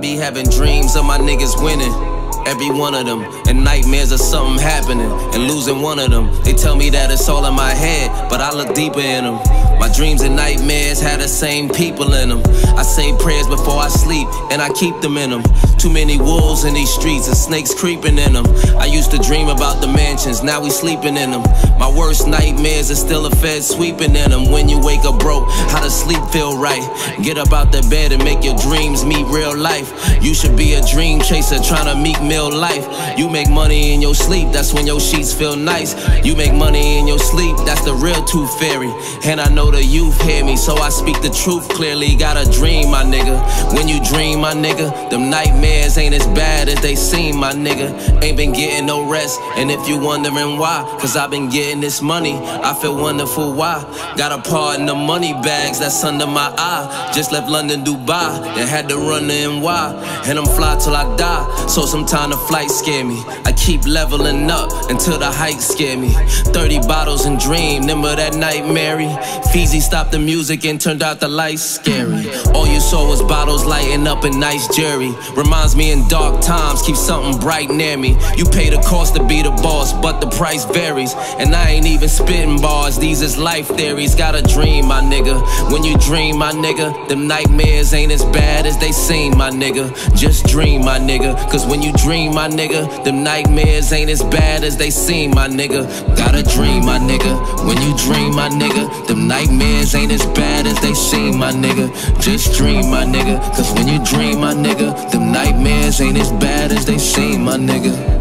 be having dreams of my niggas winning. Every one of them, and nightmares of something happening and losing one of them. They tell me that it's all in my head, but I look deeper in them. My dreams and nightmares had the same people in them. I say prayers before I sleep, and I keep them in them. Too many wolves in these streets and snakes creeping in them. I used to dream about the mansions, now we sleeping in them. My worst nightmares are still a fed sweeping in them. When you wake up broke, how to sleep feel right? Get up out the bed and make your dreams meet real life. You should be a dream chaser trying to meet real life. You make money in your sleep, that's when your sheets feel nice. You make money in your sleep, that's the real tooth fairy. And I know the youth hear me, so I speak the truth clearly. Got a dream, my nigga. When you dream, my nigga, them nightmares ain't as bad as they seem, my nigga. Ain't been getting no rest, and if you wondering why, cause I've been getting this money, I feel wonderful why. Got a part in the money bags that's under my eye. Just left London, Dubai, then had to run to NY. And I'm fly till I die, so sometimes the flight scare me. I keep leveling up until the heights scare me. 30 bottles and dream, remember that night, Mary? Feezy stopped the music and turned out the lights, scary. All you saw was bottles lighting up in nice jury. Reminds me in dark times, keep something bright near me. You pay the cost to be the boss, but the price varies. And I ain't even spitting bars, these is life theories. Got a dream, my nigga. When you dream, my nigga, them nightmares ain't as bad as they seem, my nigga. Just dream, my nigga. Cause when you dream, my nigga, them nightmares ain't as bad as they seem, my nigga. Got a dream, my nigga. When you dream, my nigga, them nightmares ain't as bad as they seem, my nigga. Just dream, my nigga. Cause when you dream, my nigga, them nightmares ain't as bad as they seem, my nigga.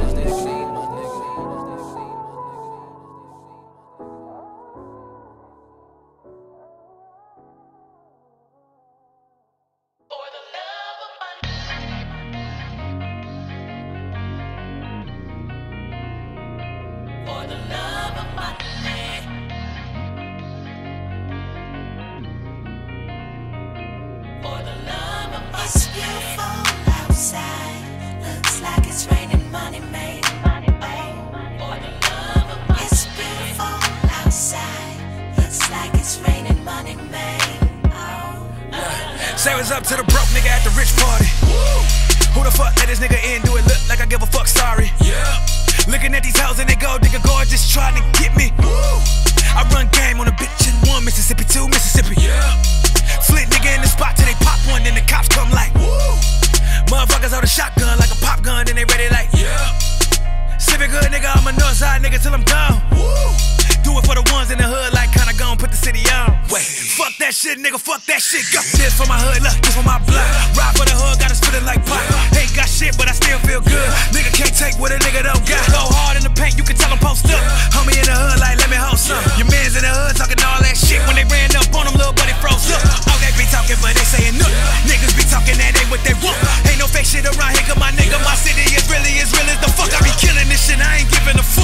that shit, nigga, fuck that shit, go. This for my hood, look, this for my blood. Ride for the hood, gotta spit it like pop. Ain't got shit, but I still feel good. Nigga can't take what a nigga don't got. Go hard in the paint, you can tell I'm post up. Homie in the hood, like, let me hold some. Your man's in the hood talking all that shit. When they ran up on them, little buddy froze up. All they be talking, but they saying nook. Niggas be talking that ain't what they want. Ain't no fake shit around here, cause my nigga, my city is really as real as the fuck. I be killing this shit, I ain't giving a fuck.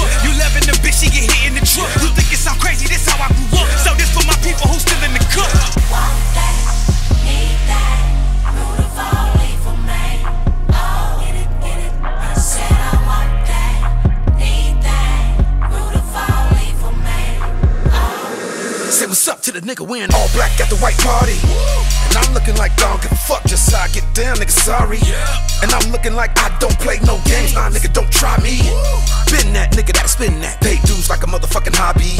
nigga wearing all black at the white party. And I'm looking like I don't give a fuck, just how I get down, nigga, sorry. And I'm looking like I don't play no games, nah, nigga, don't try me. Spin that nigga that spin that, pay dues like a motherfucking hobby.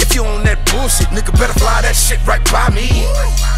If you on that bullshit, nigga, better fly that shit right by me.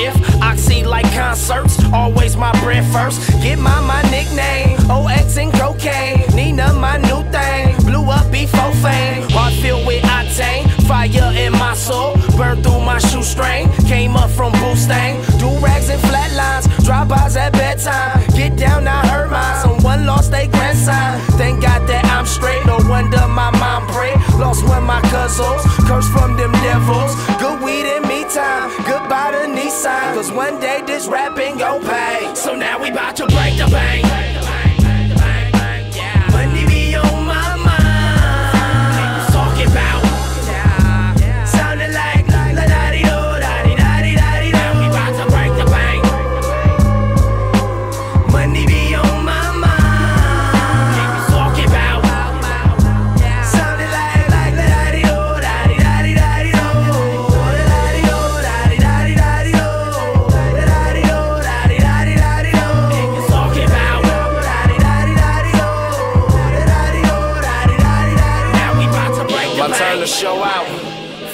shift. Oxy like concerts. Always my bread first. Get my my nickname. OX and cocaine. Nina, my new thing. Blew up before fame. Heart filled with octane. Fire in my soul. Burn through my shoestring. Came up from Boostang. Do rags and flatlines. Drive-bys at bedtime. Get down, I heard mine. Someone lost their grandson. Thank God that I'm straight. No wonder my mom prayed. Lost one my cousins. Cursed from them devils. Good To Cause one day this rapping gon' pay. So now we bout to break the bank.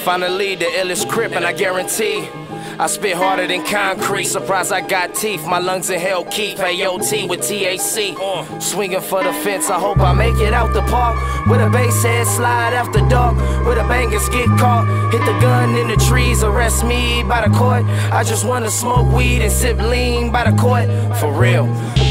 Finally, the illest crip, and I guarantee. I spit harder than concrete. Surprise, I got teeth. My lungs in hell keep. AOT with THC. Swinging for the fence. I hope I make it out the park. With a bass head slide after dark. With a bangers get caught. Hit the gun in the trees. Arrest me by the court. I just wanna smoke weed and sip lean by the court. For real.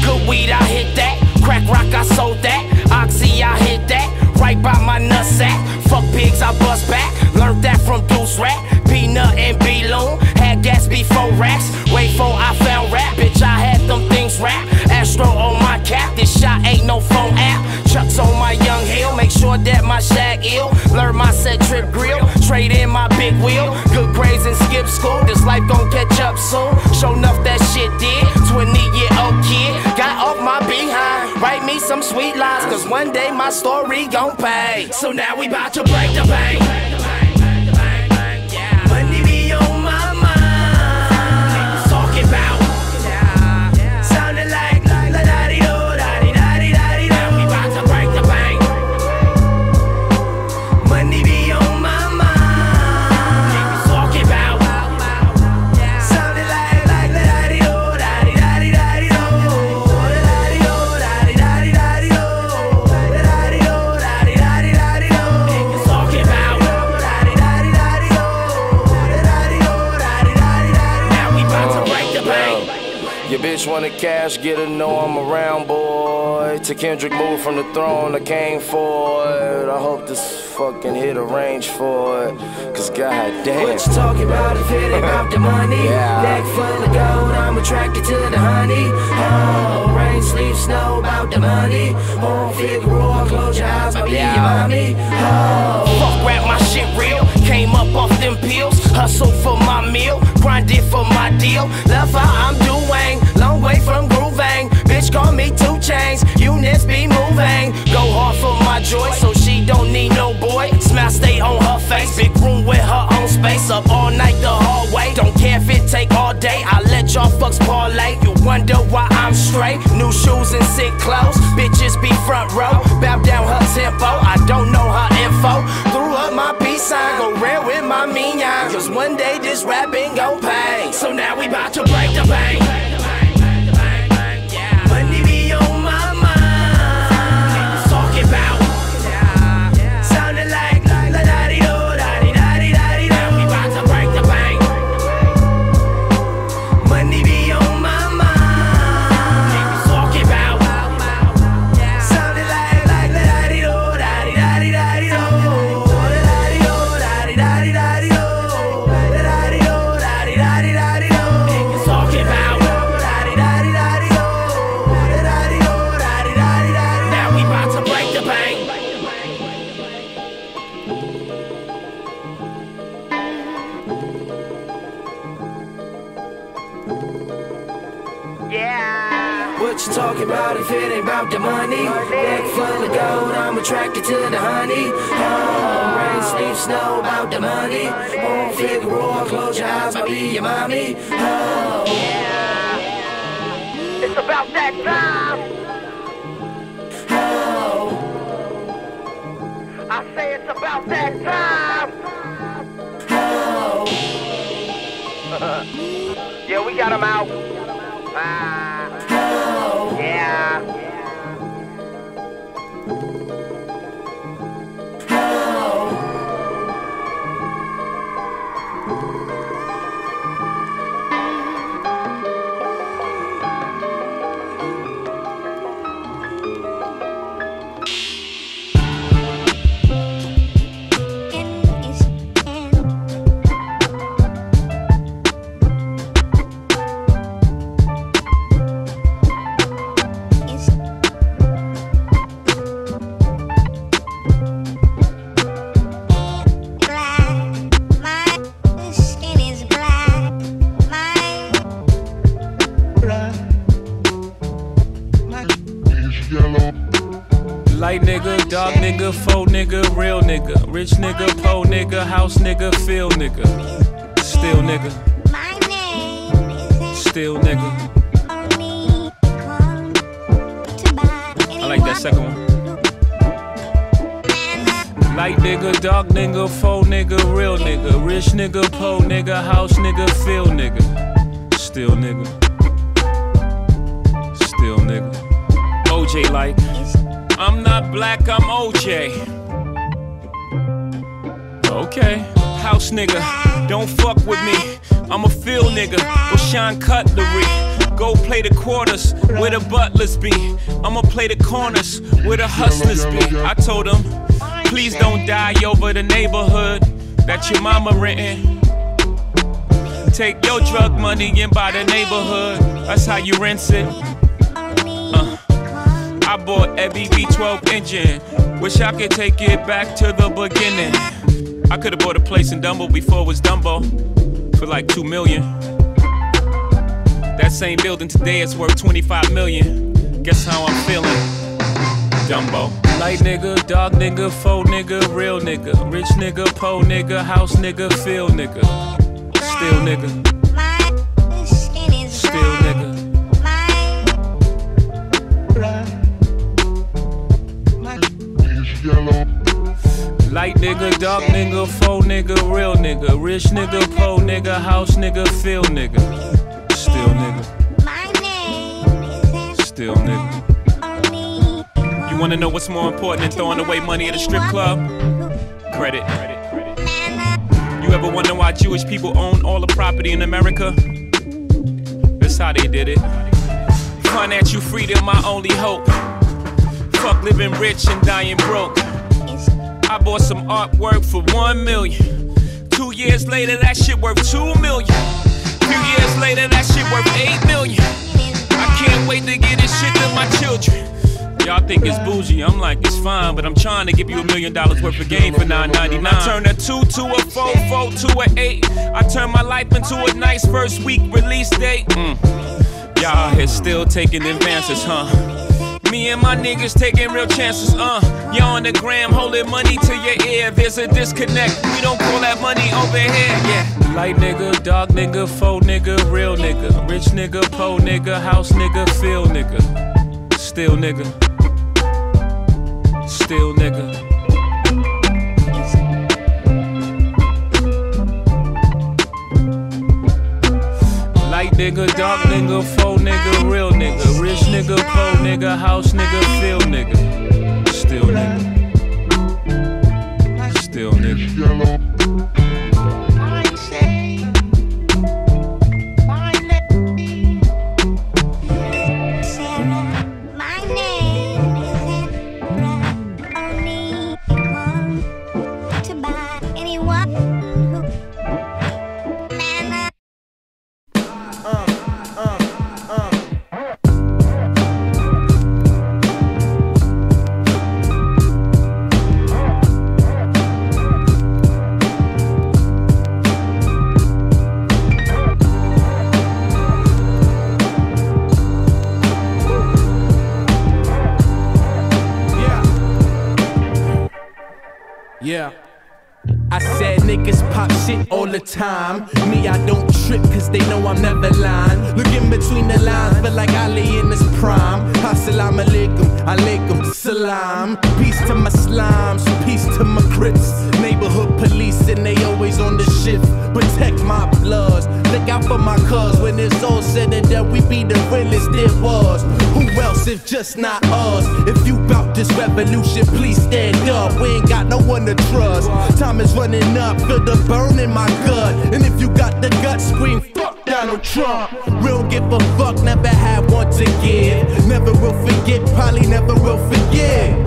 Good weed, I hit that. Crack rock, I sold that. Oxy, I hit that. Right by my nutsack. Fuck pigs, I bust back. Learned that from Deuce Rat. Peanut and B-Loon. Had gas before racks. Wait for I found rap. Bitch, I had them things rap. Astro on my cap. This shot ain't no phone app. Chucks on my young hill. Sure that my shag ill. Learn my set trip grill. Trade in my big wheel. Good grades and skip school. This life gon' catch up soon. Show enough that shit did. 20 year old kid. Got off my behind. Write me some sweet lines. Cause one day my story gon' pay. So now we bout to break the bank. Bitch wanna cash, get her, know I'm around, boy. To Kendrick move from the throne, I came for it. I hope this fucking hit a range for it. Cause god damn. What you talking about if it ain't about the money? Yeah. Neck full of gold, I'm attracted to the honey. Oh, rain, sleep, snow, about the money. On Figueroa, close your eyes, I'll be your mommy. Oh, fuck rap, my shit real. Came up off them pills, hustle for my meal, grinded for my deal. Love how I'm doing, long way from. Bitch, call me two chains, units be moving. Go hard for my joy, so she don't need no boy. Smile stay on her face, big room with her own space. Up all night the hallway, don't care if it take all day. I let y'all fucks parlay. You wonder why I'm straight. New shoes and sick clothes, bitches be front row. Bow down her tempo, I don't know her info. Threw up my peace sign, go rare with my mean. Cause one day this rapping gon' pay. So now we bout to break the bank. Dog nigga, faux nigga, real nigga, rich nigga, po nigga, house nigga, feel nigga, still nigga, still nigga. I like that second one. Light nigga, dog nigga, faux nigga, real nigga, rich nigga, po nigga, house nigga, feel nigga, still nigga, still nigga. OJ like. I'm not black, I'm OJ. Okay, house nigga, don't fuck with me. I'm a field nigga, with Sean Cutlery. Go play the quarters where the butlers be. I'ma play the corners where the hustlers be. I told them, please don't die over the neighborhood that your mama renting. Take your drug money and buy the neighborhood. That's how you rinse it. I bought every V12 engine. Wish I could take it back to the beginning. I could have bought a place in Dumbo before it was Dumbo for like two million. That same building today is worth 25 million. Guess how I'm feeling? Dumbo. Light nigga, dog nigga, faux nigga, real nigga, rich nigga, po nigga, house nigga, feel nigga, still nigga, nigga, dark nigga, faux nigga, real nigga, rich nigga, po nigga, house nigga, feel nigga, still nigga, still nigga. You wanna know what's more important than throwing away money at a strip club? Credit. You ever wonder why Jewish people own all the property in America? That's how they did it. Financial freedom, my only hope. Fuck living rich and dying broke. I bought some artwork for one million. Two years later, that shit worth two million. Few years later, that shit worth eight million. I can't wait to get this shit to my children. Y'all think it's bougie, I'm like, it's fine, but I'm trying to give you a million dollars worth of game for 9.99. I turn a two to a four, four to a eight. I turn my life into a nice first week release date. Mm. Y'all here still taking advances, huh? Me and my niggas taking real chances, uh. You on the gram holding money to your ear. There's a disconnect. We don't call that money over here, yeah. Light nigga, dog nigga, faux nigga, real nigga, rich nigga, po nigga, house nigga, feel nigga, still nigga, still nigga. Light nigga, dark nigga, faux nigga, real nigga, rich nigga, po nigga, house nigga, feel nigga, still nigga, still nigga. Just not us? If you bout this revolution, please stand up. We ain't got no one to trust. Time is running up, feel the burn in my gut. And if you got the gut, scream fuck Donald Trump. Don't give a fuck, never had one to give. Never will forget, probably never will forget.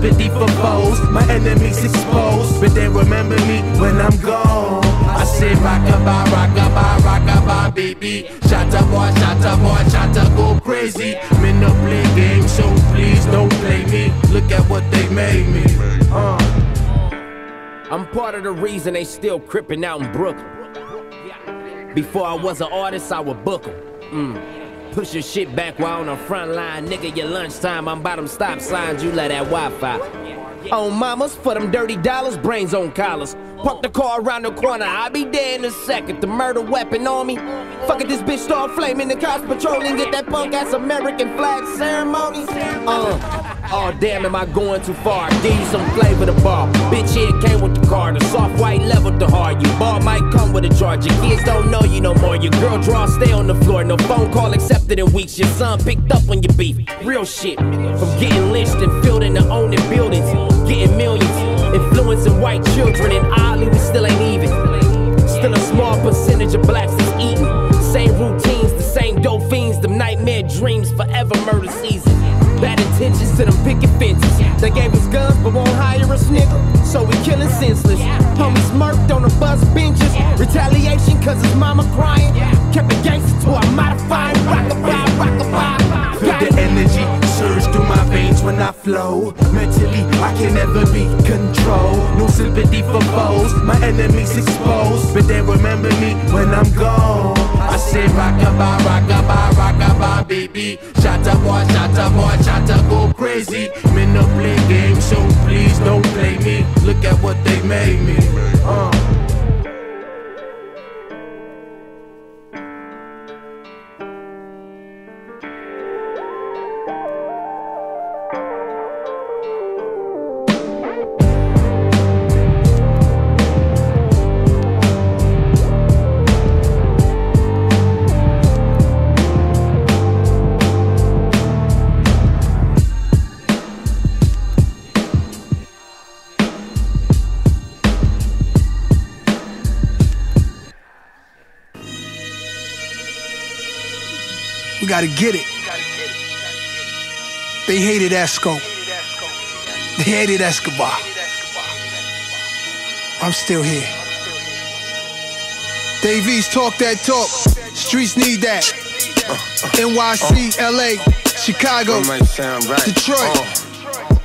Sympathy for foes, my enemies exposed, but they remember me when I'm gone. I say rockabye, rockabye, rockabye, baby. Shatta boy, shatta boy, shatta go crazy. Me no play games, so please don't play me. Look at what they made me. Uh. I'm part of the reason they still crippin' out in Brooklyn. Before I was an artist, I would book 'em. Mm. Push your shit back while on the front line, nigga. Your lunchtime, I'm bottom stop signs, you let that Wi-Fi. On mamas for them dirty dollars, brains on collars. Park the car around the corner, I'll be there in a second. The murder weapon on me. Fuck it, this bitch start flaming. The cops patrolling, get that punk ass American flag ceremony. Uh, oh damn, am I going too far? Give you some flavor to bar. Bitch, here came with the car. The soft white level the hard. You bar might come with a charge. Your kids don't know you no more. Your girl draw, stay on the floor. No phone call accepted in weeks. Your son picked up when you beef. Real shit. From getting lynched and filled into owning buildings. Getting millions. Influencing white children. And oddly, we still ain't even. Still a small percentage of blacks is eating. Same the same dope fiends, them nightmare dreams, forever murder season. Bad intentions to them picket fences. They gave us guns but won't hire us, nigga. So we killing senseless. Homies murked on the bus benches. Retaliation cause his mama crying. Kept it gangster to a modified rockabye, rockabye. The energy surge through my veins when I flow. Mentally, I can never be controlled. No sympathy for foes, my enemies exposed. But they remember me when I'm gone. I say rockabye, rockabye, rockabye, baby. Shatta boy, shatta boy, shatta go crazy. Me no play games, so please don't play me. Look at what they made me. Uh. Gotta get it. They hated Esco. They hated Escobar. I'm still here. Dave East talk that talk. Streets need that. NYC, LA, Chicago, Detroit,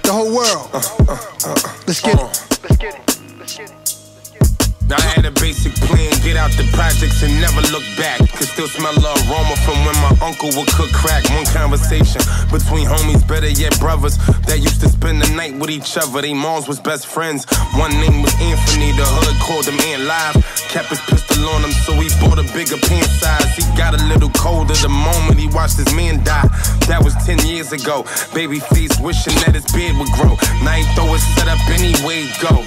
the whole world. Let's get it. Basic plan, get out the projects and never look back. Could still smell the aroma from when my uncle would cook crack. One conversation between homies, better yet brothers, that used to spend the night with each other. They moms was best friends. One name was Anthony, the hood called him Ant Live. Kept his pistol on him, so he bought a bigger pant size. He got a little colder the moment he watched his man die. That was 10 years ago. Baby face wishing that his beard would grow. Now he throw his set up anyway, go.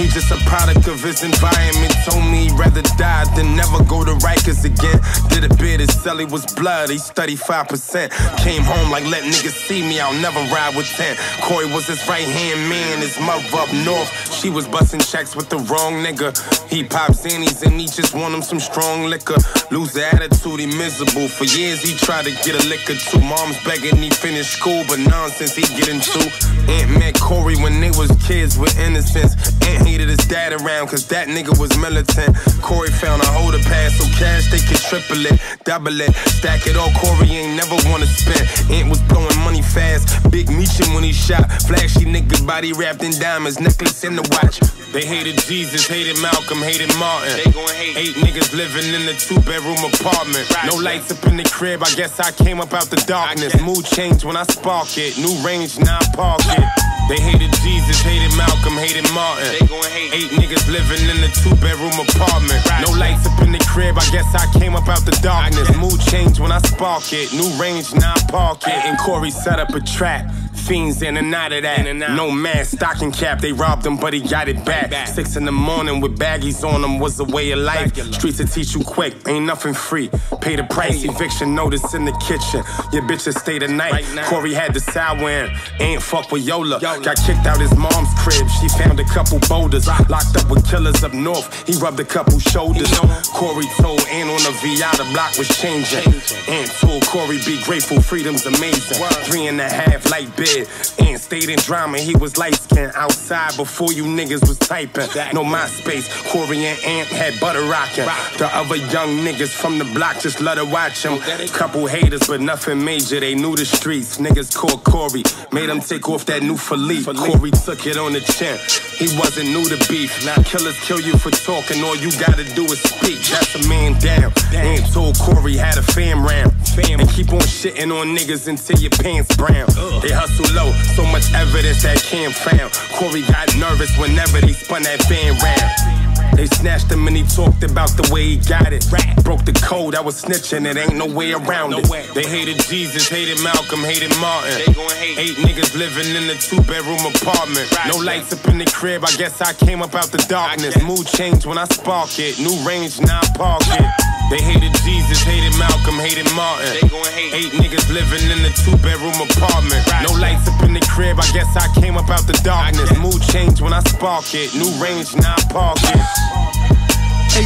He just a product of his environment. Told me he'd rather die than never go to Rikers again. Did a bid, his celly was blood, he studied 5%. Came home like, let niggas see me, I'll never ride with 10. Corey was his right hand man, his mother up north. She was busting checks with the wrong nigga. He pops Xannies and he just want him some strong liquor. Lose the attitude, he miserable. For years he tried to get a liquor too. Mom's begging he finish school, but nonsense he get into. Aunt met Corey when they was kids with innocence. Aunt hated his dad around cause that nigga was militant. Corey found a holder pass so cash they could triple it, double it, stack it all. Corey ain't never wanna spend. Aunt was blowing money fast, big meechin' when he shot. Flashy nigga body wrapped in diamonds, necklace and the watch. They hated Jesus, hated Malcolm, hated Martin. They gon' hate. Eight niggas living in a two bedroom apartment. No lights up in the crib, I guess I came up out the darkness. Mood changed when I spark it. New range, now I park it. They hated Jesus, hated Malcolm, hated Martin. Eight niggas living in a two bedroom apartment. No lights up in the crib, I guess I came up out the darkness. Mood changed when I spark it. New range, now I park it. And Corey set up a trap. Fiends in and out of that. No man, stocking cap, they robbed him, but he got it back. Six in the morning with baggies on them was a way of life. Streets will teach you quick, ain't nothing free. Pay the price, eviction notice in the kitchen. Your bitches stay the night. Corey had the sour in, ain't fuck with Yola. Got kicked out his mom's crib, she found a couple boulders. Locked up with killers up north, he rubbed a couple shoulders. Corey told Ant on the VI the block was changing. Ant told Corey be grateful, freedom's amazing. Three and a half light bid. Ant stayed in drama, he was light skinned outside before you niggas was typing. No MySpace, Corey and Ant had butter rocking. The other young niggas from the block just let her watch him. Couple haters, but nothing major, they knew the streets. Niggas called Corey, made him take off that new Philippe. Corey took it on the chin, he wasn't new to beef. Now killers kill you for talking, all you gotta do is speak. That's a man down. Ant told Corey had a fam round. And keep on shitting on niggas until your pants brown. They hustle low, so much evidence that Cam found. Corey got nervous whenever they spun that van round. They snatched him and he talked about the way he got it. Broke the code, I was snitching, it ain't no way around it. They hated Jesus, hated Malcolm, hated Martin. They going hate. Eight niggas living in a two bedroom apartment. No lights up in the crib, I guess I came up out the darkness. Mood changed when I spark it. New range, now I park it. They hated Jesus, hated Malcolm, hated Martin. They going hate. Eight niggas living in a two bedroom apartment. No lights up in the crib, I guess I came up out the darkness. Mood changed when I spark it. New range, now I park it.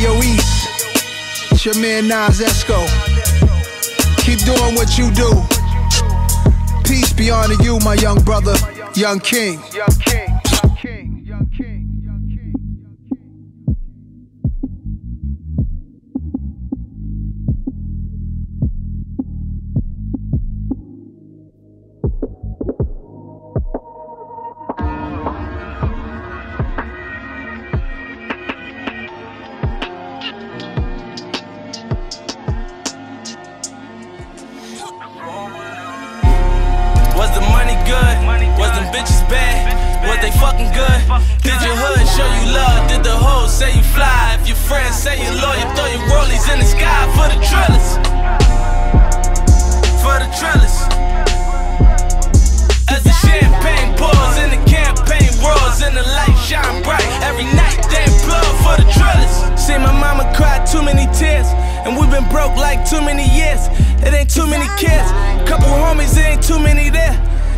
Yo, East, it's your man Nas Esco. Keep doing what you do. Peace be unto you, my young brother, young king. For the trillers. For the trillers. As the champagne pours and the campaign roars and the light shine bright, every night they blood for the trillers. See my mama cry too many tears, and we've been broke like too many years. It ain't too many kids, couple homies, it ain't too many there.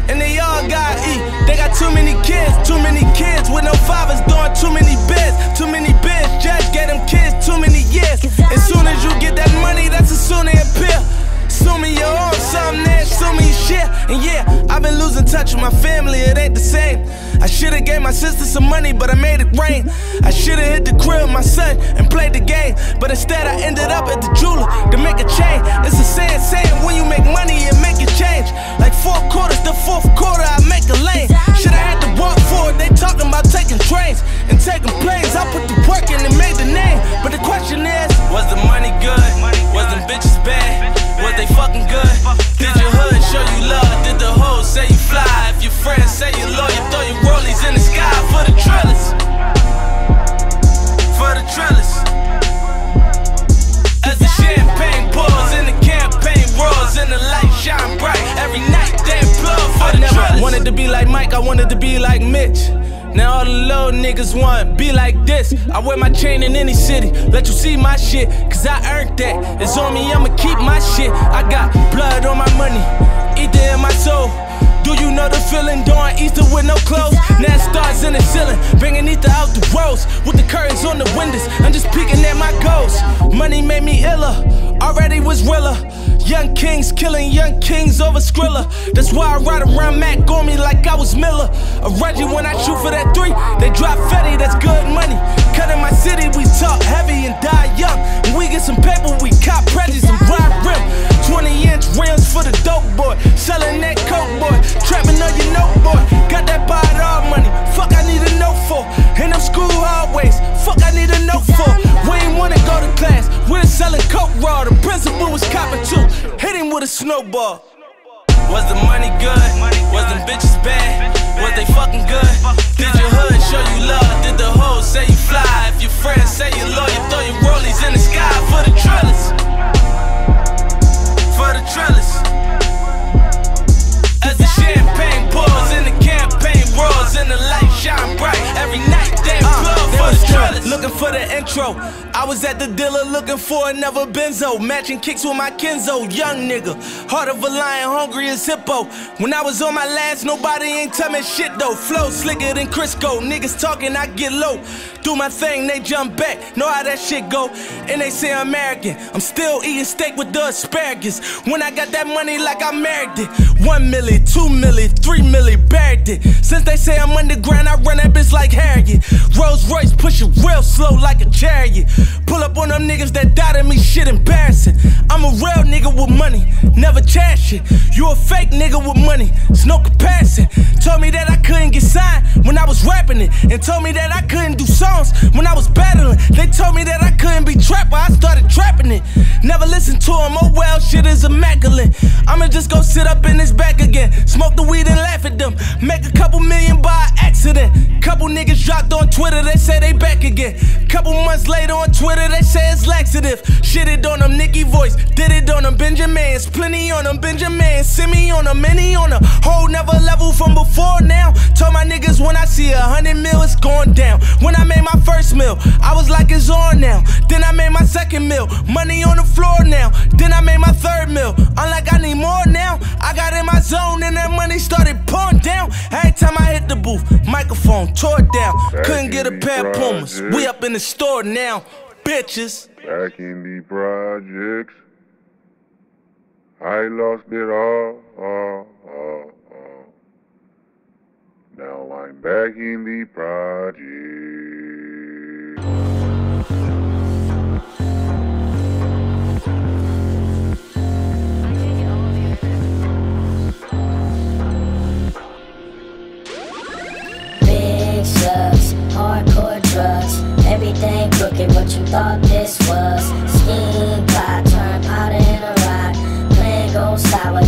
And they all got eat. They got too many kids, too many kids with no fathers doing too many bids, too many bids. Just get them kids too many years. As soon as you get that money, that's as soon they appear. Sue me your own something, then sue me shit. And yeah, I've been losing touch with my family, it ain't the same. I should've gave my sister some money, but I made it rain. I should've hit the crib my son and played the game. But instead, I ended up at the jeweler to make a chain. It's a saying, saying when you make money, wanted to be like Mitch. Now all the little niggas want be like this. I wear my chain in any city, let you see my shit, cause I earned that. It's on me, I'ma keep my shit. I got blood on my money, ether in my soul. Do you know the feeling during Easter with no clothes? Now stars in the ceiling, bringing ether out the roads with the curtains on the windows. I'm just peeking at my ghost. Money made me iller, already was realer. Young kings killing young kings over Skrilla. That's why I ride around Mac on me like I was Miller. A Reggie when I shoot for that three, they drop Fetty, that's good money. Cut in my city, we talk heavy and die young. When we get some paper, we cop Reggies and ride rim. 20 inch rims for the dope boy. Selling that coke boy. Trapping on your note boy. Got that bought all money. Fuck, I need a note for. In them school hallways, Fuck, I need a note for. We ain't wanna go to class. We're selling coke raw. The principal was copping too. Hit him with a snowball. Was the money good? Was the bitches bad? Was they fucking good? Did your hood show you love? Did the hoes say you fly? If your friends say you loyal, throw your rollies in the sky for the trellis the trellis. As the champagne pours and the campaign roars and the light shine bright every night intro. I was at the dealer looking for another benzo. Matching kicks with my Kenzo. Young nigga. Heart of a lion, hungry as hippo. When I was on my last, nobody ain't tell me shit though. Flow slicker than Crisco. Niggas talking, I get low. Do my thing, they jump back. Know how that shit go. And they say I'm American. I'm still eating steak with the asparagus. When I got that money like I married it. One milli, two milli, three milli, buried it. Since they say I'm underground, I run that bitch like Harriet. Rolls Royce pushing real slow like a chariot. Pull up on them niggas that doubted me, shit embarrassing. I'm a real nigga with money, never trash it. You a fake nigga with money, it's no comparison. Told me that I couldn't get signed when I was rapping it, and told me that I couldn't do songs when I was battling. They told me that I couldn't be trapped trapper, I started trapping it. Never listened to them, oh well, shit is immaculate. I'ma just go sit up in this back again, smoke the weed and laugh at them. Make a couple million by accident. Couple niggas dropped on Twitter, they say they back again. Couple months later on Twitter, they say it's laxative. Shit it on them, Nicki voice. Did it on them, Benjamins. Plenty on them, Benjamin. Send me on them, many on them. Whole never level from before now. Told my niggas when I see a hundred mil, it's going down. When I made my first mill, I was like it's on now. Then I made my second mill. Money on the floor now. Then I made my third mill. Unlike I need more now. I got in my zone and that money started pouring down. Every time I hit the booth, microphone tore down. Couldn't get a pair of Pumas. We up in the store now, bitches. Back in the projects, I lost it all, all, all, all. Now I'm back in the projects. Big slugs, hardcore drugs, everything crooked. What you thought this was? Scheme plot, turn powder into rock. Plan go sour,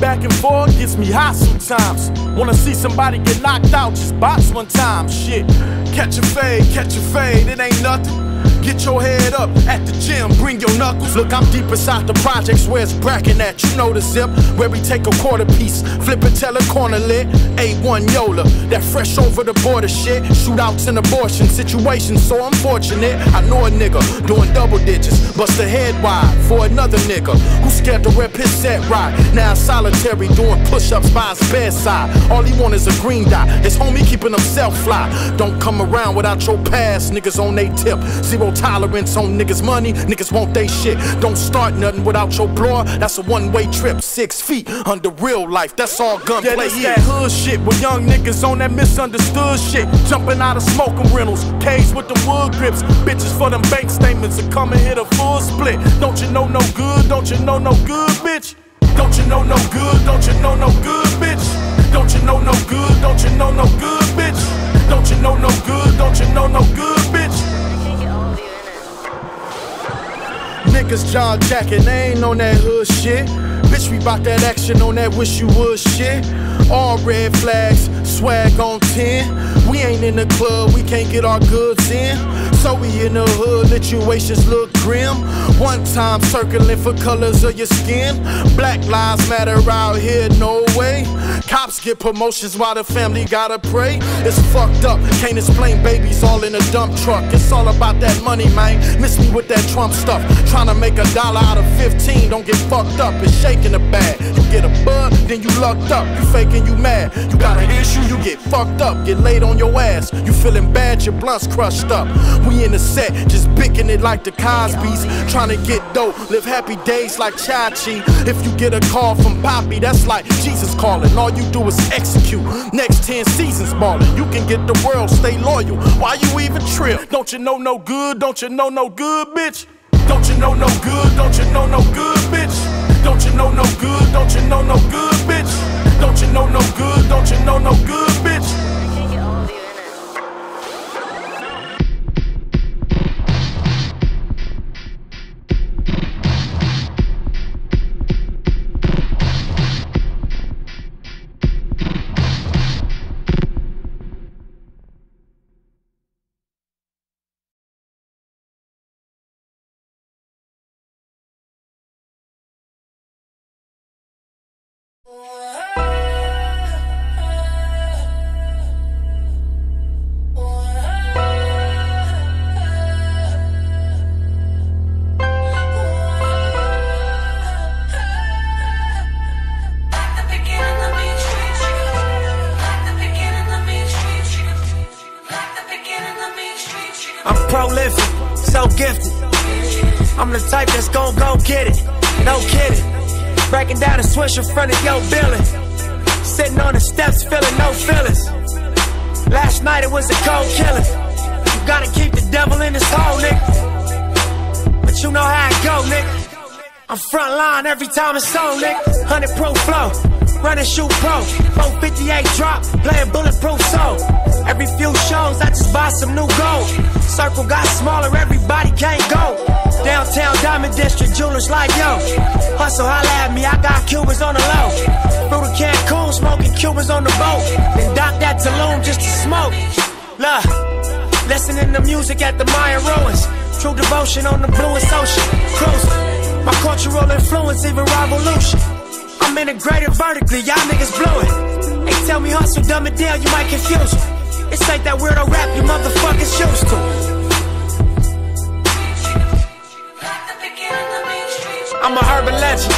back and forth gets me hot sometimes. Wanna see somebody get knocked out, just box one time. Shit, catch a fade, catch a fade, it ain't nothing. Get your head up at the gym, bring your knuckles. Look, I'm deep inside the projects where it's bracking at. You know the zip, where we take a quarter piece, flip it, tell a corner lit. A1 Yola, that fresh over the border shit. Shootouts and abortion situations, so unfortunate. I know a nigga doing double digits, bust a head wide for another nigga who's scared to rep his set right. Now solitary doing push ups by his bedside. All he want is a green dot. His homie keeping himself fly. Don't come around without your pass, niggas on they tip. Zero tolerance on niggas' money, niggas want they shit. Don't start nothing without your blower. That's a one way trip, six feet under real life. That's all gunplay yeah, is. that hood shit with young niggas on that misunderstood shit. Jumping out of smoking rentals, cage with the wood grips. Bitches for them bank statements and come and hit a full split. Don't you know no good? Don't you know no good, bitch? Don't you know no good? Don't you know no good, bitch? Don't you know no good? Don't you know no good, bitch? Don't you know no good? Don't you know no good, bitch? Niggas John Jacket, they ain't on that hood shit. Bitch, we bout that action on that wish you would shit. All red flags, swag on 10. We ain't in the club, we can't get our goods in. So we in the hood, situations look grim. One time circling for colors of your skin. Black lives matter out here, no way. Cops get promotions while the family gotta pray. It's fucked up, can't explain babies all in a dump truck. It's all about that money, man. Miss me with that Trump stuff. Trying to make a dollar out of 15, don't get fucked up. It's shaking the bag. You get a bud, then you lucked up. You faking you mad. You got an issue, you get fucked up. Get laid on your ass. You feeling bad, your blunt's crushed up. We in the set, just picking it like the Cosby's. Trying to get dope, live happy days like Chachi. If you get a call from Poppy, that's like Jesus calling. All you do is execute. Next 10 seasons ballin'. You can get the world, stay loyal. Why you even trip? Don't you know no good? Don't you know no good, bitch? Don't you know no good? Don't you know no good, bitch? Don't you know no good? Don't you know no good, bitch? Don't you know no good? Don't you know no good, Swish in front of your building. Sitting on the steps, feeling no feelings. Last night it was a cold killing. You gotta keep the devil in his hole, nigga. But you know how it go, nigga. I'm front line every time it's on, nigga. 100 pro flow, running shoot pro. 458 drop, playing bulletproof soul. Every few shows, I just buy some new gold. Circle got smaller, everybody can't go. Downtown Diamond District, jewelers like yo. Hustle, holla at me, I got Cubans on the low. Through the Cancun, smoking Cubans on the boat. Then dock that Tulum just to smoke. Look, listening to music at the Mayan ruins. True devotion on the bluest ocean. Cruising. My cultural influence, even revolution. I'm integrated vertically, y'all niggas blew it. They tell me hustle, dumb it down, you might confuse me. It's like that weirdo rap you motherfuckers used to. I'm a urban legend.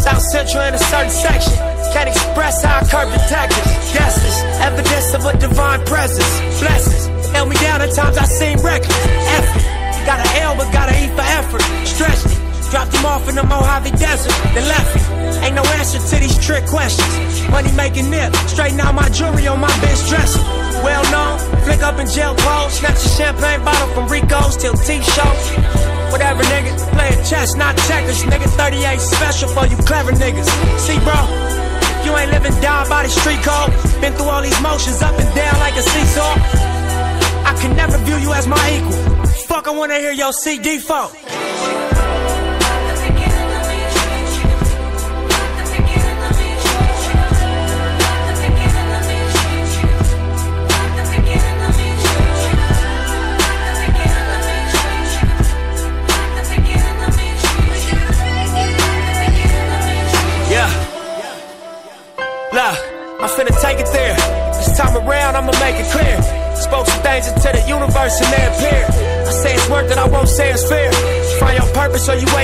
South Central in a certain section. Can't express how I curb detectives. Guesses, evidence of a divine presence. Blessings, held me down at times I seem reckless. Effort, got an L but got an E for effort. Stretched it. Dropped him off in the Mojave Desert, then left him. Ain't no answer to these trick questions. Money making nip, straighten out my jewelry on my bitch dresser. Well known, flick up in jail clothes, snatch a champagne bottle from Rico's till T shows. Whatever, nigga, playing chess, not checkers. Nigga, 38 special for you clever niggas. See, bro, you ain't living down by the street code. Been through all these motions up and down like a seesaw. I can never view you as my equal. Fuck, I wanna hear your CD fault.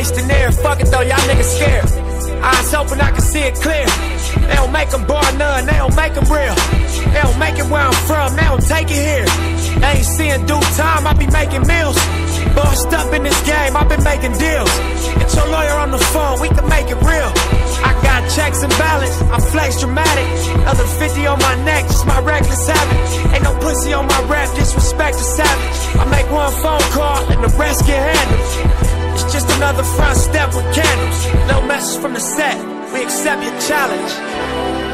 Wasting air. Fuck it though, y'all niggas scared. Eyes open, I can see it clear. They don't make them bar none, they don't make them real. They don't make it where I'm from, they don't take it here. They ain't seeing due time, I be making meals. Bossed up in this game, I've been making deals. Get your lawyer on the phone, we can make it real. I got checks and balance, I flex dramatic. Another 50 on my neck, just my reckless habit. Ain't no pussy on my rap, disrespect the savage. I make one phone call and the rest get handled. Another front step with candles. No message from the set, we accept your challenge.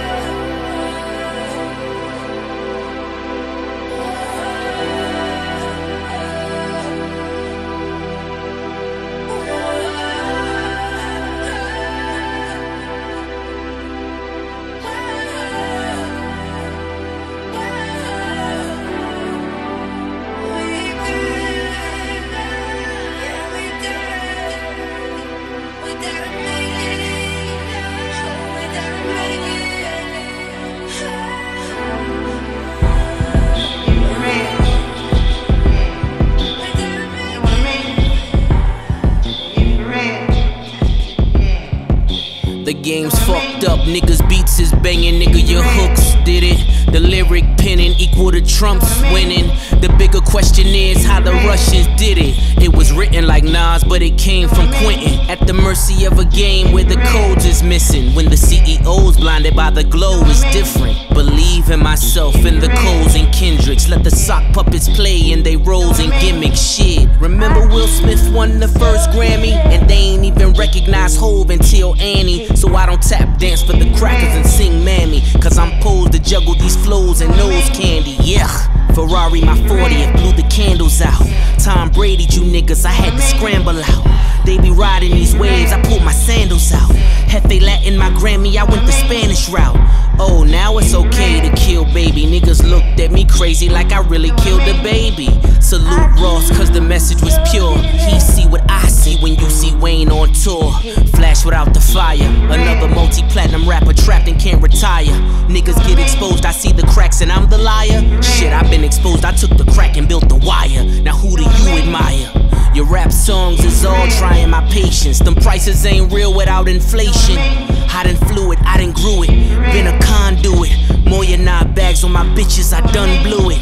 Game's fucked up, niggas beats is banging, nigga your hooks did it. The lyric penning equal to Trump's winning. The bigger question is how the Russians did it. It was written like Nas, but it came from Quentin. At the mercy of a game where the codes is missing. When the CEO's blinded by the glow is different. Believe in myself and the Coles and Kendricks. Let the sock puppets play in they roles and gimmicks. Shit. Remember Will Smith won the first Grammy? And they ain't even recognize Hov until Annie. So I don't tap dance for the crackers and sing Mammy. Cause I'm posed to juggle these flows and nose candy. Yeah. Ferrari, my 40th, blew the candles out. Tom Brady, you niggas, I had to scramble out. They be riding these waves, I pulled my sandals out. Hefe Latin, my Grammy, I went the Spanish route. Oh, now it's okay to kill baby. Niggas looked at me crazy like I really killed a baby. Salute Ross, cause the message was pure. He see what I see when you see Wayne on tour. Flash without the fire. Another multi platinum rapper trapped and can't retire. Niggas get exposed, I see the cracks and I'm the liar. Shit, I've been exposed, I took the crack and built the wire. Now who do you admire? Your rap songs is all trying my patience. Them prices ain't real without inflation. I done flew it, I done grew it. Been a conduit. More than nine bags on my bitches, I done blew it.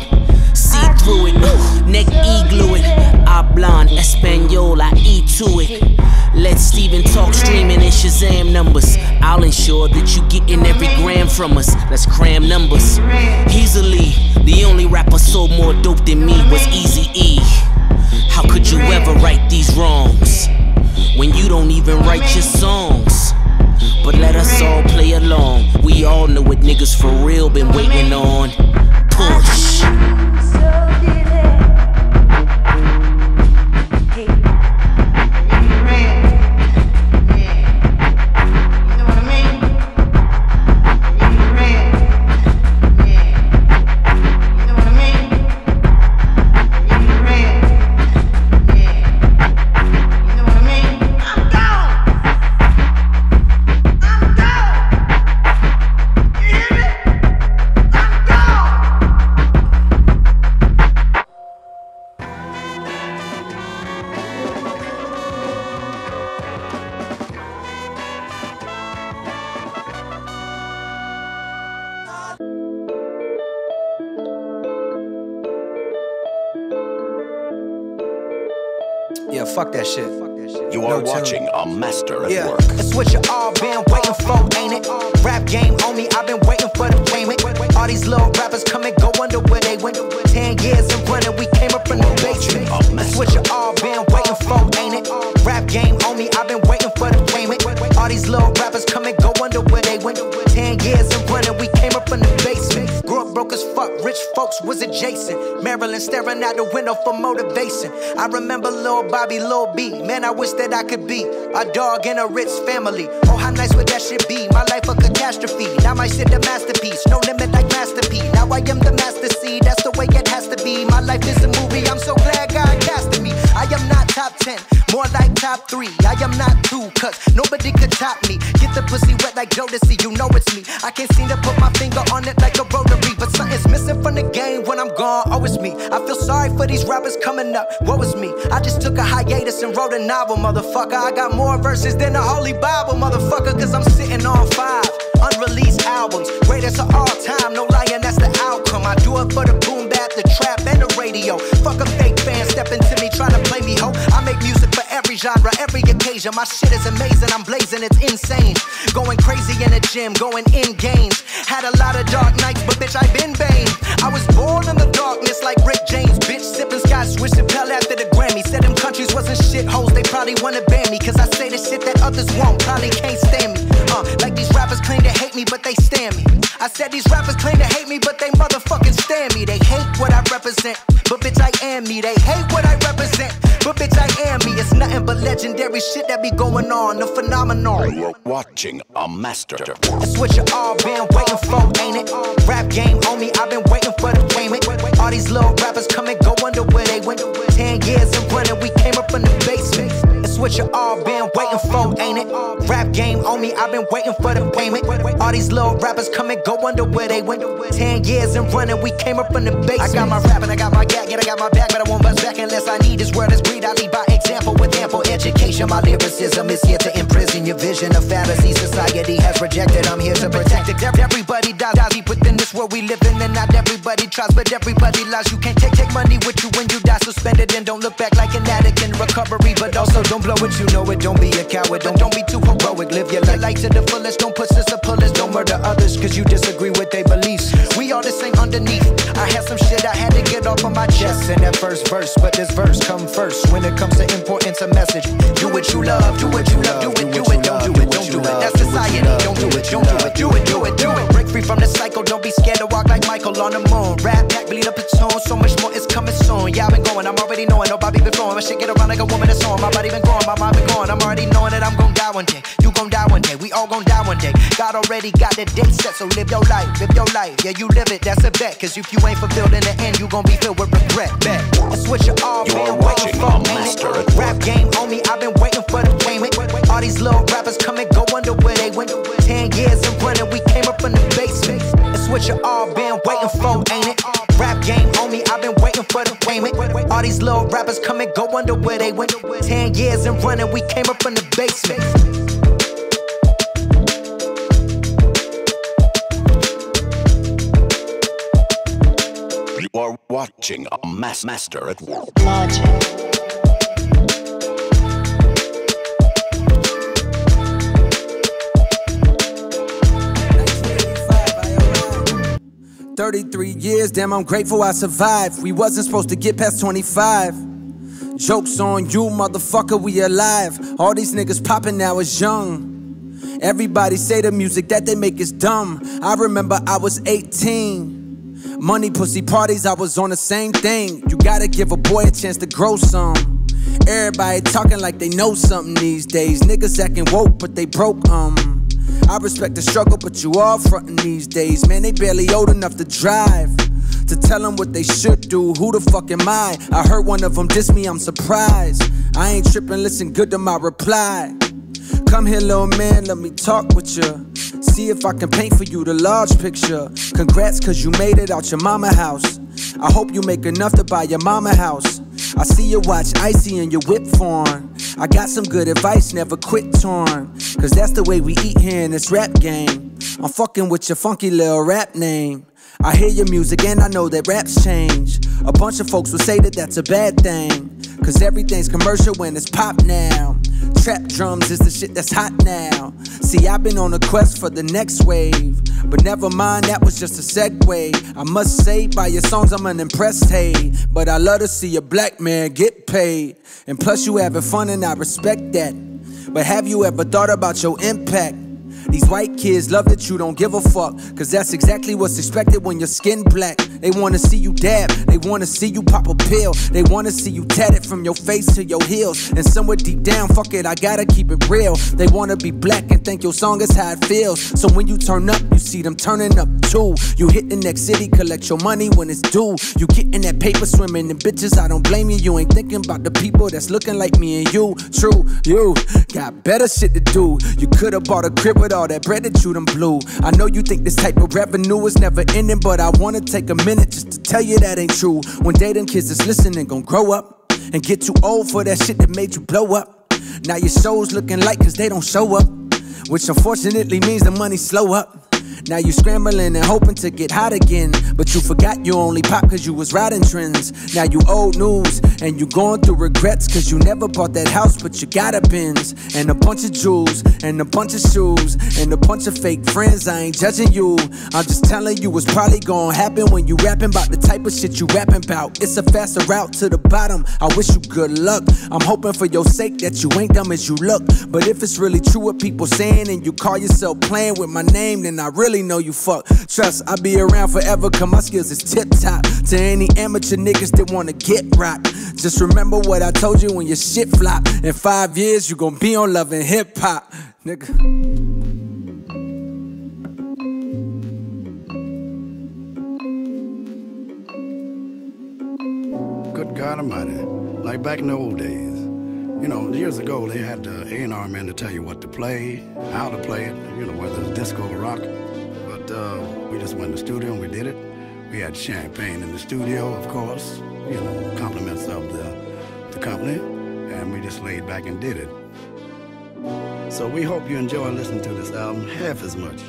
See through it, uh, neck E glue it. Hablan Espanol, I eat to it. Let Steven talk streaming in Shazam numbers. I'll ensure that you getting every gram from us. Let's cram numbers. Easily, the only rapper sold more dope than me was Easy E. How could you ever right these wrongs when you don't even write your songs? But let us all play along. We all know what niggas for real been waiting on. Fuck that shit. You are tune. watching a master at Yeah. work. It's what you all been waiting for, ain't it? Rap game on me, I've been waiting for the payment. All these little rappers come and go under where they went. Ten years in running, we came up from the basement. It's what you all been waiting for, ain't it? Rap game on me, I've been waiting for the payment. All these little folks was adjacent. Maryland staring out the window for motivation. I remember Lil Bobby, Lil B. Man, I wish that I could be a dog in a rich family. Oh, how nice would that shit be? My life a catastrophe. Now my shit a masterpiece. No limit like Master P. Now I am the master seed. That's the way it has to be. My life is a movie. I'm so glad God casted me. I am not top 10, more like top 3. I am not 2, cause nobody could top me. Get the pussy wet like Jodeci, you know it's me. I can't seem to put my finger on it like a rotary, but something's missing from the game when I'm gone. Oh, it's me. I feel sorry for these rappers coming up. What was me? I just took a hiatus and wrote a novel, motherfucker. I got more verses than the Holy Bible, motherfucker, cause I'm sitting on five unreleased albums. Greatest of all time, no lying, that's the outcome. I do it for the boom bap, the trap, and the radio. Fuck a fake fan stepping to me, trying to every genre, every occasion. My shit is amazing, I'm blazing, it's insane. Going crazy in the gym, going in games. Had a lot of dark nights, but bitch, I been Bane. I was born in the darkness like Rick James, bitch. Sipping Scotch, swishing Pell after the Grammy. Said them countries wasn't shitholes, they probably wanna ban me. Cause I say the shit that others won't, probably can't stand me. Uh, like these rappers claim to hate me, but they stand me. I said these rappers claim to hate me, but they motherfucking stand me. They hate what I represent, but bitch, I am me. They hate what I represent, nothing but legendary shit that be going on, the phenomenon. You are watching a master. It's what you all been waiting for, ain't it? Rap game on me, I've been waiting for the payment. All these little rappers come and go under where they went. Ten years in running, we came up from the basement. What you all been waiting for, ain't it? Rap game on me, I've been waiting for the payment. All these little rappers come and go under where they went. Ten years in running, we came up from the basement. I got my rap and I got my gag and I got my back, but I won't bust back unless I need this word as breed. I lead by example with ample education. My lyricism is here to imprison your vision of fantasy. Society has rejected. I'm here to protect it. Everybody dies, dies deep within this world we live in, and not everybody tries, but everybody lies. You can't take take money with you when you die. Suspended and don't look back like an addict in recovery, but also don't blow it. You know it. Don't be a coward. Don't don't be too heroic. Live your life, life to the fullest. Don't put sister pullers. Don't murder others because you disagree with their beliefs. We all the same underneath. I had some shit I had to get off of my chest in that first verse, but this verse come first when it comes to importance of message. Do what you love. Do what you love. Do it. Do it. Don't do it. Don't do it. That's society. Don't do it. Don't do it. Do it. Do it. Do it. Break free from the cycle. Don't be scared to walk like Michael on the moon. Rap pack, bleed up its tone. So much going. I'm already knowing. No Bobby shake it around like a woman that's on. My body been gone, my mind been gone. I'm already knowing that I'm gonna die one day. You gon' die one day. We all gon' die one day. God already got the date set, so live your life, live your life. Yeah, you live it, that's a bet. Cause if you ain't fulfilled in the end, you gon' be filled with regret. Bet. That's what you all been waiting for, ain't it? Rap game on me, I've been waiting for the payment. All these little rappers come and go under where they went. Ten years and running, we came up from the basement. That's what you all been waiting for, ain't it? Rap game on me, I've been waiting for the payment. All these little rappers come and go under where they went. Ten years and running, we came up from the basement. You are watching a mass master at work. Logic. 33 years, damn, I'm grateful I survived. We wasn't supposed to get past 25. Jokes on you, motherfucker, we alive. All these niggas popping now is young. Everybody say the music that they make is dumb. I remember I was 18. Money, pussy parties, I was on the same thing. You gotta give a boy a chance to grow some. Everybody talking like they know something these days. Niggas acting woke, but they broke, um. I respect the struggle, but you all frontin' these days. Man, they barely old enough to drive. To tell them what they should do, who the fuck am I? I heard one of them diss me, I'm surprised. I ain't trippin', listen good to my reply. Come here, little man, let me talk with you. See if I can paint for you the large picture. Congrats, cause you made it out your mama house. I hope you make enough to buy your mama house. I see your watch Icy and your whip form. I got some good advice, never quit torn. Cause that's the way we eat here in this rap game. I'm fucking with your funky little rap name. I hear your music and I know that raps change. A bunch of folks will say that that's a bad thing. Cause everything's commercial when it's pop now. Trap drums is the shit that's hot now. See, I've been on a quest for the next wave. But never mind, that was just a segue. I must say, by your songs, I'm unimpressed, hey. But I love to see a black man get paid. And plus, you having fun, and I respect that. But have you ever thought about your impact? These white kids love that you don't give a fuck. Cause that's exactly what's expected when your skin black. They wanna see you dab, they wanna see you pop a pill. They wanna see you tatted from your face to your heels. And somewhere deep down, fuck it, I gotta keep it real. They wanna be black and think your song is how it feels. So when you turn up, you see them turning up too. You hit the next city, collect your money when it's due. You getting that paper swimming in bitches, I don't blame you. You ain't thinking about the people that's looking like me and you. True, you got better shit to do. You could've bought a crib with all that bread that you done blew. I know you think this type of revenue is never ending, but I wanna take a minute just to tell you that ain't true. One day them kids that's listening gon' grow up and get too old for that shit that made you blow up. Now your show's looking light cause they don't show up, which unfortunately means the money slow up. Now you scrambling and hoping to get hot again. But you forgot you only pop cause you was riding trends. Now you old news and you going through regrets cause you never bought that house but you got a Benz. And a bunch of jewels and a bunch of shoes and a bunch of fake friends. I ain't judging you. I'm just telling you what's probably gonna happen when you rapping about the type of shit you rapping about. It's a faster route to the bottom. I wish you good luck. I'm hoping for your sake that you ain't dumb as you look. But if it's really true what people saying and you call yourself playing with my name, then I really know you fuck. Trust, I'll be around forever, cause my skills is tip top. To any amateur niggas that wanna get rocked. Just remember what I told you when your shit flop. In five years, you gon' be on Love & Hip Hop, nigga. Good God Almighty, like back in the old days. You know, years ago they had the A&R man to tell you what to play, how to play it, you know, whether it's disco or rock. But uh, we just went in the studio and we did it. We had champagne in the studio, of course, you know, compliments of the, the company, and we just laid back and did it. So we hope you enjoy listening to this album half as much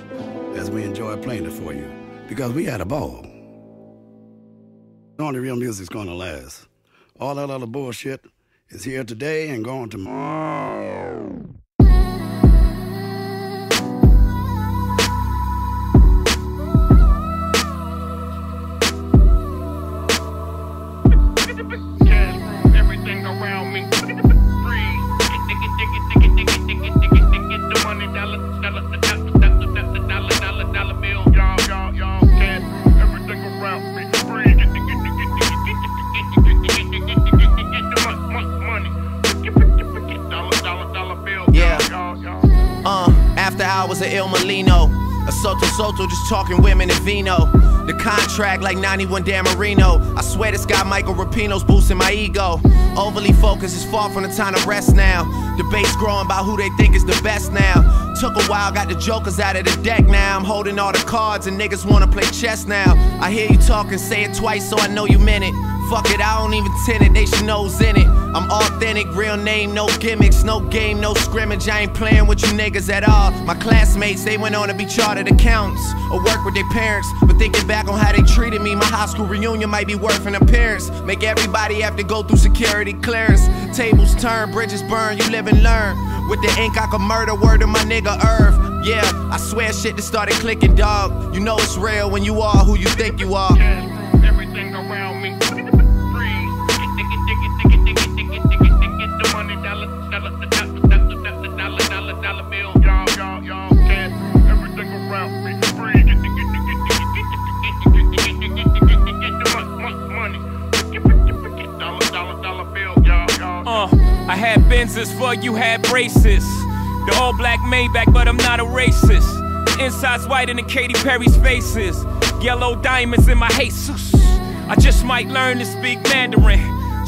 as we enjoy playing it for you, because we had a ball. Only real music's gonna last. All that other bullshit is here today and gone tomorrow. Everything around me. Il Mulino. A Soto Soto just talking women and vino. The contract like 91 Dan Marino. I swear this guy Michael Rapino's boosting my ego. Overly focused is far from the time to rest now. Debates growing about who they think is the best now. Took a while, got the jokers out of the deck now. I'm holding all the cards and niggas wanna play chess now. I hear you talking, say it twice so I know you meant it. Fuck it, I don't even tend it, they should know's in it. I'm authentic, real name, no gimmicks, no game, no scrimmage. I ain't playing with you niggas at all. My classmates, they went on to be chartered accountants or work with their parents. But thinking back on how they treated me, my high school reunion might be worth an appearance. Make everybody have to go through security clearance. Tables turn, bridges burn, you live and learn. With the ink, I could murder word of my nigga Irv. Yeah, I swear shit just started clicking, dog. You know it's real when you are who you think you are. Everything around me. Dollar, bill. Y'all, y'all, y'all. Cash. Everything around me. It, dig it, dig it, dig. The mon- money. Dig it, dig it, dig it. Dollar, dollar, dollar bill. Y'all, y'all. Uh, I had Benzes for you had braces. The all black Maybach, but I'm not a racist. The inside's white in the Katy Perry's faces. Yellow diamonds in my Jesus. I just might learn to speak Mandarin.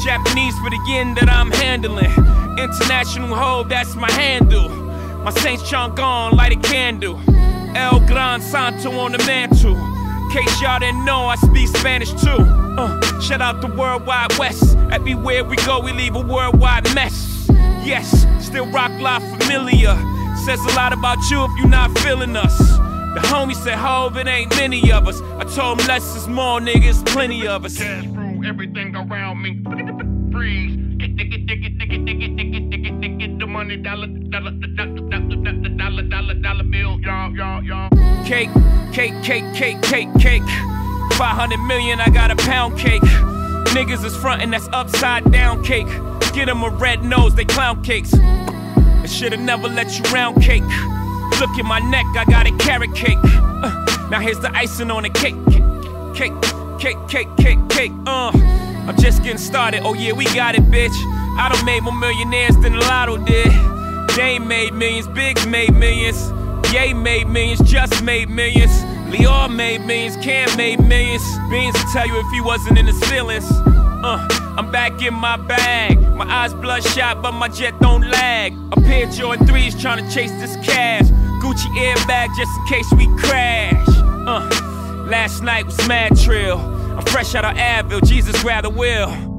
Japanese for the yen that I'm handling. International hoe, that's my handle. My Saints John gone, light a candle. El Gran Santo on the mantle. Case y'all didn't know, I speak Spanish too. Uh, shout out the Worldwide West. Everywhere we go, we leave a worldwide mess. Yes, still rock live familiar. Says a lot about you if you're not feeling us. The homie said, Hov, it ain't many of us. I told him less is more, niggas, plenty of us. Cash through everything around me. Freeze. Dig it, dig it, dig it, dig it, dig it, dig it. The money, dollar, dollar, dollar, Y'all, y'all, y'all. Cake, cake, cake, cake, cake, cake. 500 million, I got a pound cake. Niggas is frontin', that's upside down cake. Get them a red nose, they clown cakes. I should've never let you round cake. Look at my neck, I got a carrot cake. Uh, now here's the icing on the cake. Cake, cake, cake, cake, cake. Uh, I'm just getting started. Oh yeah, we got it, bitch. I done made more millionaires than lotto did. Dame made millions, Biggs made millions. Ye made millions, just made millions. Lyor made millions, Cam made millions. Beans will tell you if he wasn't in his feelings. Uh, I'm back in my bag. My eyes bloodshot, but my jet don't lag. A pair of Jordan 3s trying to chase this cash. Gucci airbag just in case we crash. Uh, last night was mad trill. I'm fresh out of Advil, Jesus rather will.